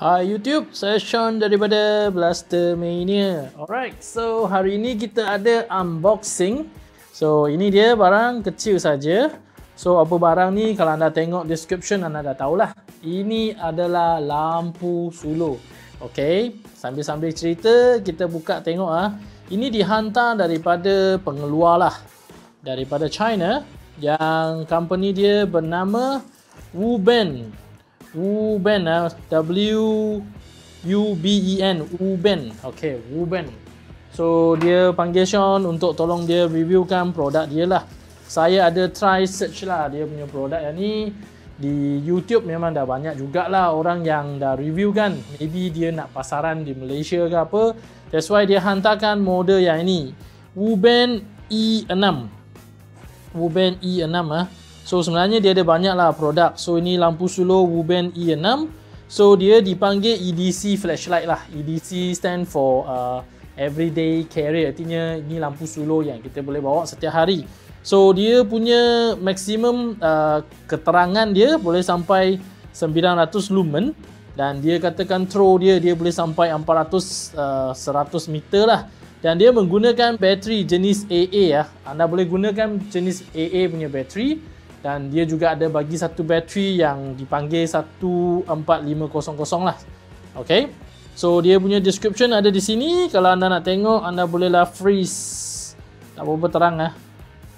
Hai YouTube, saya Sean daripada Blaster Mania. Alright, so hari ini kita ada unboxing. So ini dia barang kecil saja. So apa barang ni kalau anda tengok description anda dah tahulah. Ini adalah lampu suluh. Okay, sambil-sambil cerita kita buka tengok ah. Ini dihantar daripada pengeluar lah. Daripada China yang company dia bernama Wuben Wu Ben ah W U B E N Wu Ben okey Wu Ben so dia panggil Sean untuk tolong dia reviewkan produk dia lah. Saya ada try search lah dia punya produk yang ni. Di YouTube memang dah banyak jugalah orang yang dah review kan maybe dia nak pasaran di Malaysia ke apa. That's why dia hantarkan model yang ini. Wu Ben E6 Wu Ben E6 ah So sebenarnya dia ada banyak lah produk. So ini lampu suluh Wuben E6. So dia dipanggil EDC flashlight lah. EDC stand for uh, everyday carry. Artinya ini lampu suluh yang kita boleh bawa setiap hari. So dia punya maksimum uh, keterangan dia boleh sampai 900 lumen dan dia katakan throw dia dia boleh sampai 400 uh, 100 meter lah. Dan dia menggunakan bateri jenis AA ya. Anda boleh gunakan jenis AA punya bateri dan dia juga ada bagi satu bateri yang dipanggil 14500 lah. Ok so dia punya description ada di sini. Kalau anda nak tengok anda bolehlah freeze. Tak berapa terang lah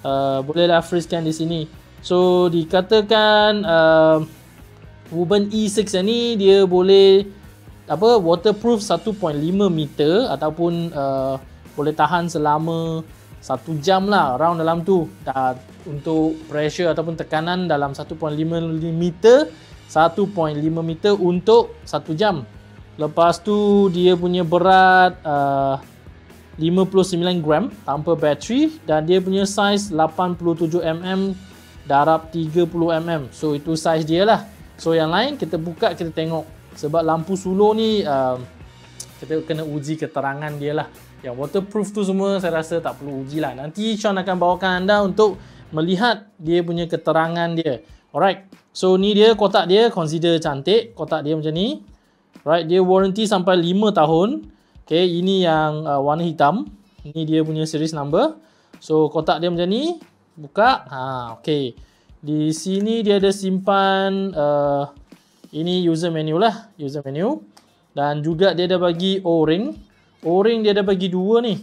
uh, bolehlah freeze kan di sini. So dikatakan uh, Woven E6 ni dia boleh apa waterproof 1.5 meter ataupun uh, boleh tahan selama satu jam lah round dalam tu. Dah untuk pressure ataupun tekanan dalam 1.5 meter 1.5 meter untuk satu jam. Lepas tu dia punya berat uh, 59 gram tanpa bateri dan dia punya size 87 mm darab 30 mm. So itu size dia lah. So yang lain kita buka kita tengok. Sebab lampu suluh ni uh, kita kena uji keterangan dia lah yang waterproof tu semua saya rasa tak perlu uji lah. Nanti Sean akan bawakan anda untuk melihat dia punya keterangan dia. Alright. So ni dia kotak dia consider cantik. Kotak dia macam ni. Right. Dia warranty sampai 5 tahun. Okay. Ini yang uh, warna hitam. Ini dia punya series number. So kotak dia macam ni. Buka. Ha, okay. Di sini dia ada simpan uh, ini user menu lah. User menu. Dan juga dia ada bagi O-ring. O-ring dia ada bagi dua ni.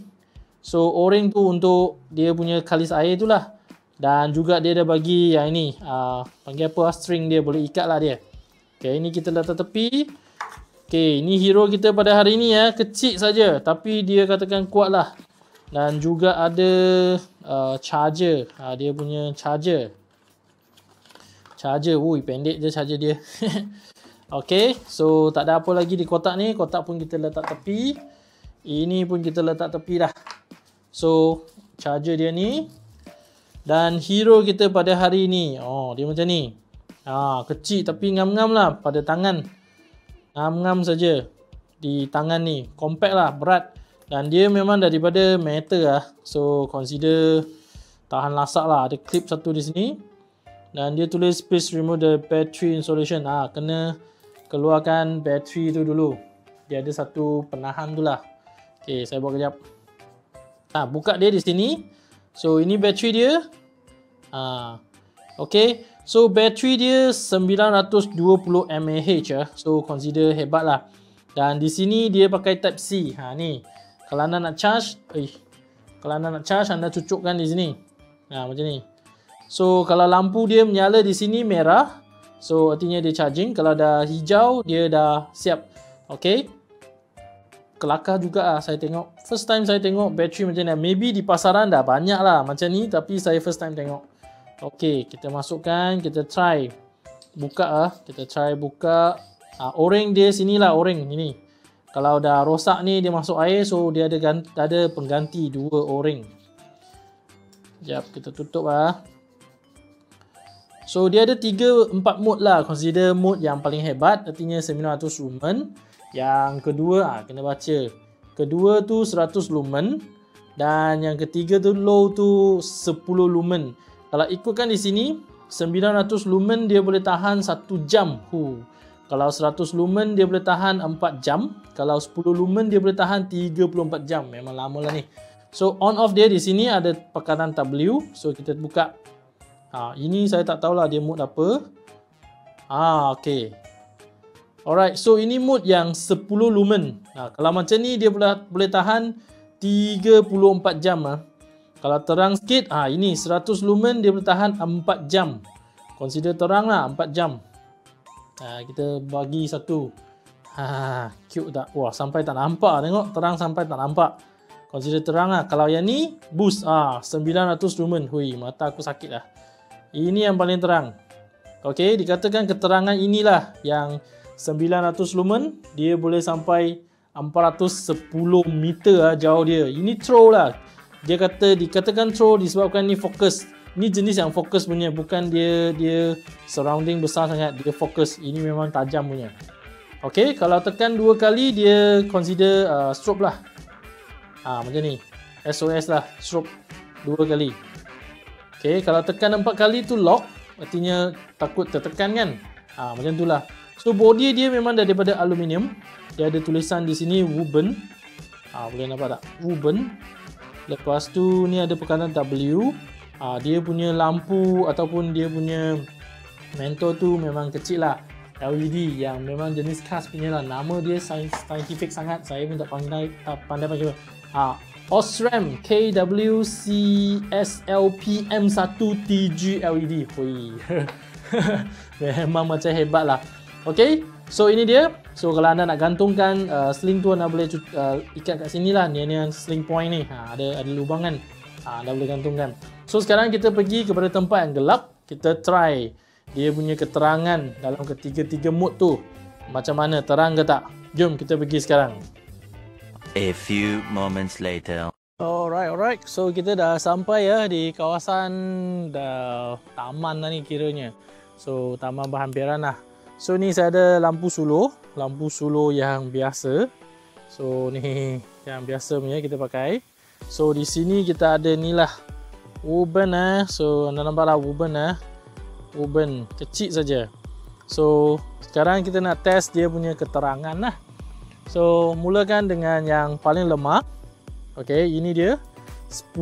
So O-ring tu untuk dia punya kalis air tu lah. Dan juga dia ada bagi yang ini. Uh, panggil apa string dia boleh ikat lah dia. Okay ini kita letak tepi. Okay ini hero kita pada hari ni ya. Kecil saja Tapi dia katakan kuat lah. Dan juga ada uh, charger. Uh, dia punya charger. Charger. Wui pendek je charger dia. okay so tak ada apa lagi di kotak ni. Kotak pun kita letak tepi. Ini pun kita letak tepi dah. So, charger dia ni. Dan hero kita pada hari ni. Oh, dia macam ni. Ha, kecil tapi ngam-ngam lah pada tangan. Ngam-ngam saja di tangan ni. Compact lah, berat. Dan dia memang daripada metal lah. So, consider tahan lasak lah. Ada clip satu di sini. Dan dia tulis please remove the battery installation. Ha, kena keluarkan bateri tu dulu. Dia ada satu penahan tu lah. Okey, saya buat kejap. Ha, buka dia di sini. So, ini bateri dia. Ha. Okey. So, bateri dia 920 mAh ya. So, consider hebat lah. Dan di sini dia pakai type C. Ha, ni. Kalau anda nak charge, eh, kalau anda nak charge, anda cucukkan di sini. Ha, macam ni. So, kalau lampu dia menyala di sini merah. So, artinya dia charging. Kalau dah hijau, dia dah siap. Okey kelakar juga lah saya tengok. First time saya tengok bateri macam ni. Maybe di pasaran dah banyak lah macam ni. Tapi saya first time tengok. Okay, kita masukkan. Kita try. Buka lah. Kita try buka. Ha, o-ring dia sini lah o-ring. Ini. Kalau dah rosak ni dia masuk air. So dia ada ganti, ada pengganti dua o-ring. Sekejap kita tutup lah. So dia ada 3 4 mode lah. Consider mode yang paling hebat artinya 900 lumen. Yang kedua ah kena baca. Kedua tu 100 lumen dan yang ketiga tu low tu 10 lumen. Kalau ikutkan di sini 900 lumen dia boleh tahan 1 jam. Hu. Kalau 100 lumen dia boleh tahan 4 jam. Kalau 10 lumen dia boleh tahan 34 jam. Memang lama lah ni. So on off dia di sini ada pekanan W. So kita buka. Ha, ini saya tak tahulah dia mode apa. Ah, okay. Alright, so ini mode yang 10 lumen. Ha, kalau macam ni dia boleh boleh tahan 34 jam ah. Kalau terang sikit, ah ha, ini 100 lumen dia boleh tahan 4 jam. Consider terang lah 4 jam. Ha, kita bagi satu. Ha, cute tak? Wah, sampai tak nampak. Tengok, terang sampai tak nampak. Consider terang lah. Kalau yang ni, boost. Ah, 900 lumen. Hui, mata aku sakit lah. Ini yang paling terang. Okey, dikatakan keterangan inilah yang 900 lumen. Dia boleh sampai 410 meter lah jauh dia. Ini throw lah. Dia kata, dikatakan throw disebabkan ni fokus. Ni jenis yang fokus punya bukan dia dia surrounding besar sangat. Dia fokus. Ini memang tajam punya. Okey, kalau tekan dua kali dia consider uh, strobe lah. Ah macam ni. SOS lah strobe dua kali. Okey, kalau tekan empat kali tu lock artinya takut tertekan kan? Ah macam tu lah so body dia memang daripada aluminium. Dia ada tulisan di sini woven ah boleh nampak tak? Woven lepas tu ni ada pekanan W. Uh, dia punya lampu ataupun dia punya mentor tu memang kecil lah. LED yang memang jenis khas punya lah. Nama dia scientific sangat. Saya pun tak pandai tak pandai panggil uh, Osram KWCSLPM1TG LED Hui. memang macam hebat lah ok so ini dia so kalau anda nak gantungkan uh, sling tu anda boleh uh, ikat kat sini lah ni, sling point ni ha, ada ada lubang kan ha, anda boleh gantungkan So sekarang kita pergi kepada tempat yang gelap. Kita try dia punya keterangan dalam ketiga-tiga mood tu. Macam mana terang ke tak? Jom kita pergi sekarang. A few moments later. Alright, alright. So kita dah sampai ya di kawasan dah taman lah ni kiranya. So taman berhampiran lah. So ni saya ada lampu suluh. Lampu suluh yang biasa. So ni yang biasa punya kita pakai. So di sini kita ada ni lah Woven eh. So anda nampak lah woven eh. Woven kecil saja. So sekarang kita nak test dia punya keterangan lah. So mulakan dengan yang paling lemah. Okay ini dia 10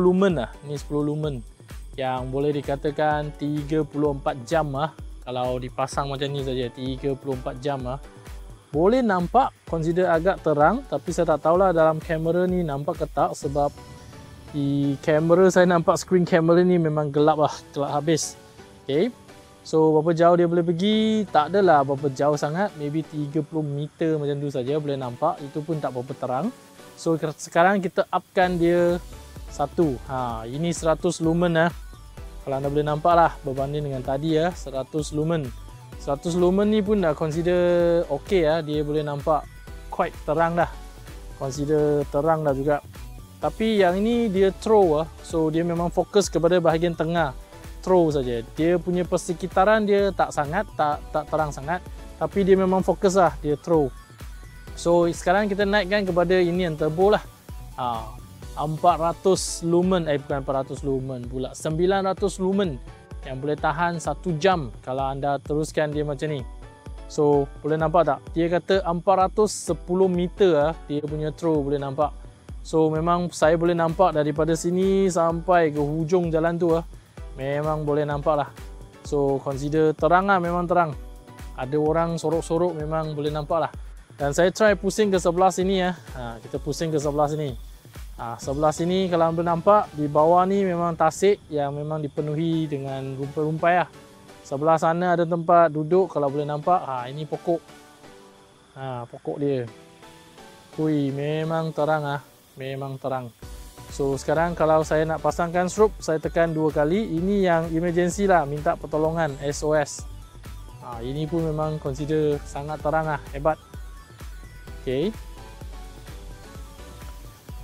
lumen lah. Ini 10 lumen yang boleh dikatakan 34 jam lah. Kalau dipasang macam ni saja 34 jam lah. Boleh nampak consider agak terang tapi saya tak tahulah dalam kamera ni nampak ke tak sebab di kamera saya nampak screen kamera ni memang gelap lah gelap habis. Okay. so berapa jauh dia boleh pergi? Tak adalah berapa jauh sangat maybe 30 meter macam tu saja boleh nampak. Itu pun tak berapa terang. So sekarang kita upkan dia satu. Ha, ini 100 lumen lah kalau anda boleh nampak lah berbanding dengan tadi ya 100 lumen 100 lumen ni pun dah consider ok lah dia boleh nampak quite terang dah consider terang dah juga tapi yang ini dia throw ah. So dia memang fokus kepada bahagian tengah. Throw saja. Dia punya persekitaran dia tak sangat tak tak terang sangat, tapi dia memang fokus lah dia throw. So sekarang kita naikkan kepada ini yang turbo lah. Ha, 400 lumen eh bukan 400 lumen pula 900 lumen yang boleh tahan 1 jam kalau anda teruskan dia macam ni. So boleh nampak tak? Dia kata 410 meter ah dia punya throw boleh nampak. So memang saya boleh nampak daripada sini sampai ke hujung jalan tu lah. Memang boleh nampak lah. So consider terang lah memang terang. Ada orang sorok-sorok memang boleh nampak lah. Dan saya try pusing ke sebelah sini ya. Ha, kita pusing ke sebelah sini. Ha, sebelah sini kalau anda nampak di bawah ni memang tasik yang memang dipenuhi dengan rumpai-rumpai lah. Sebelah sana ada tempat duduk kalau boleh nampak. Ha, ini pokok. Ha, pokok dia. Hui, memang terang ah memang terang. So sekarang kalau saya nak pasangkan strobe, saya tekan dua kali. Ini yang emergency lah, minta pertolongan SOS. Ha, ini pun memang consider sangat terang lah, hebat. Okay.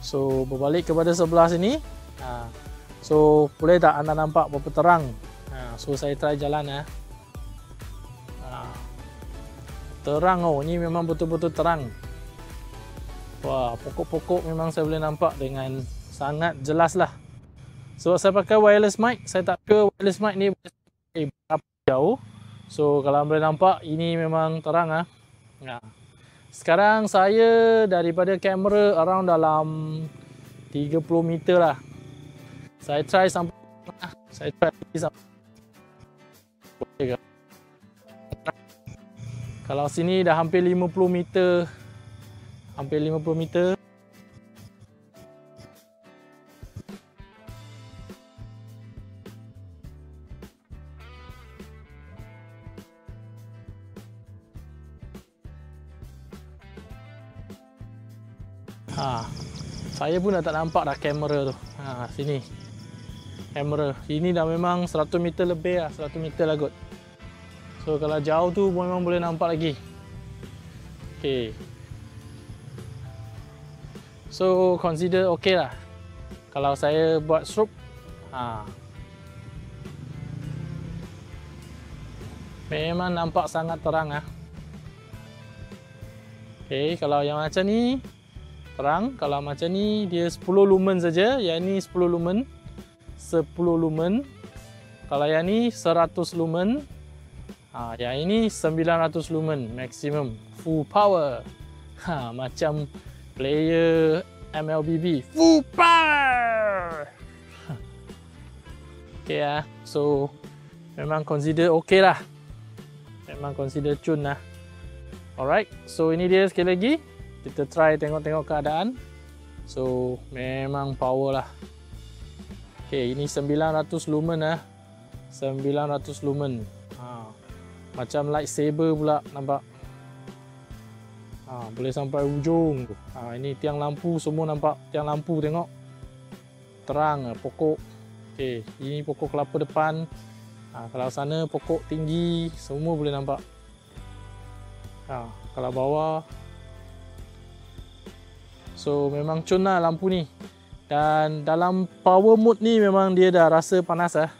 So berbalik kepada sebelah sini. Ha, so boleh tak anda nampak berapa terang? Ha, so saya try jalan ya. Ha, terang oh, ini memang betul-betul terang. Wah, pokok-pokok memang saya boleh nampak dengan sangat jelas lah. Sebab saya pakai wireless mic, saya tak ke wireless mic ni berapa jauh. So kalau boleh nampak ini memang terang ah. Ha. Sekarang saya daripada kamera around dalam 30 meter lah. Saya try sampai saya try sampai Kalau sini dah hampir 50 meter. Hampir 50 meter Ha, saya pun dah tak nampak dah kamera tu. Ha, sini. Kamera. Ini dah memang 100 meter lebih lah. 100 meter lah kot. So kalau jauh tu memang boleh nampak lagi. Okay. So consider okay lah. Kalau saya buat stroke. Ha. Memang nampak sangat terang ah. Okay, kalau yang macam ni terang. Kalau macam ni dia 10 lumen saja. Yang ni 10 lumen. 10 lumen. Kalau yang ni 100 lumen. Ha, yang ini 900 lumen maximum. Full power. Ha, macam player MLBB full power! Ok lah so memang consider ok lah. Memang consider cun lah. Alright. So ini dia sekali lagi kita try tengok-tengok keadaan. So memang power lah. Ok ini 900 lumen lah 900 lumen. Ha. macam lightsaber pula nampak? Ha, boleh sampai ujung ha, ini tiang lampu semua nampak tiang lampu tengok. Terang lah, pokok. Ok ini pokok kelapa depan. Ha, kalau sana pokok tinggi semua boleh nampak. Ha, kalau bawah So memang cun lah lampu ni. Dan dalam power mode ni memang dia dah rasa panas lah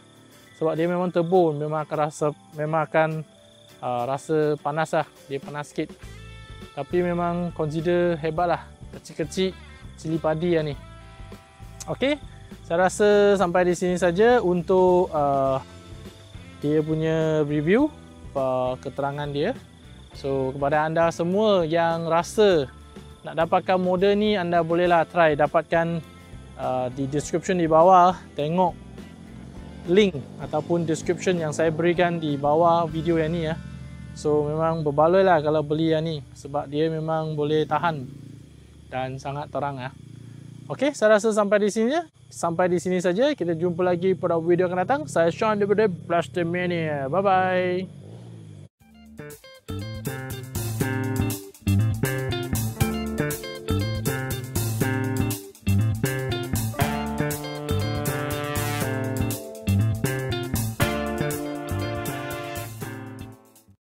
Sebab dia memang turbo Memang akan rasa Memang akan uh, rasa panas lah Dia panas sikit. Tapi memang consider hebat lah. Kecil-kecil cili padi lah ni. Okay Saya rasa sampai di sini saja Untuk uh, Dia punya review uh, Keterangan dia. So kepada anda semua yang rasa nak dapatkan model ni anda bolehlah try dapatkan uh, di description di bawah tengok link ataupun description yang saya berikan di bawah video yang ni ya. So memang berbaloi lah kalau beli yang ni sebab dia memang boleh tahan dan sangat terang ya. Okey, saya rasa sampai di sini ya. Sampai di sini saja. Kita jumpa lagi pada video akan datang. Saya Sean daripada Blaster Mania. Bye bye.